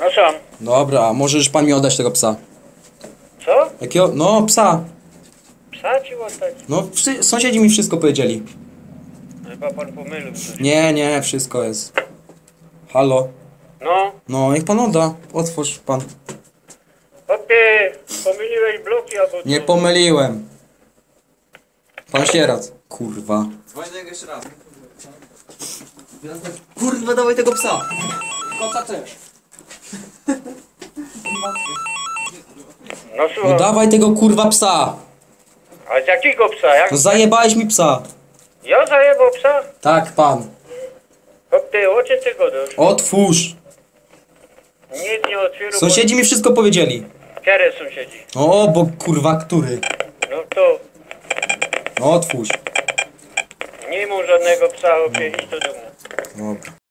No co? Dobra, możesz pan mi oddać tego psa. Co? Jakiego? No, psa. Psa ci oddać? No, wszy- sąsiedzi mi wszystko powiedzieli. Chyba pan pomylił coś. Nie, nie, wszystko jest. Halo? No, No, niech pan odda. Otwórz pan. opie, pomyliłeś bloki albo co? Nie pomyliłem. Pan Sierac. Kurwa. Niego jeszcze raz. Kurwa, dawaj tego psa. Kota też. No No dawaj tego kurwa psa. a z jakiego psa? Jak... No zajebałeś mi psa. Ja zajebał psa? Tak, pan. Opie, o czym ty godasz? Otwórz. Nic nie otwierał, Sąsiedzi mi wszystko powiedzieli. bo... Sąsiedzi? O, bo kurwa, który? No to No otwórz. nie mam żadnego psa, opie, idź do domu. Dobra.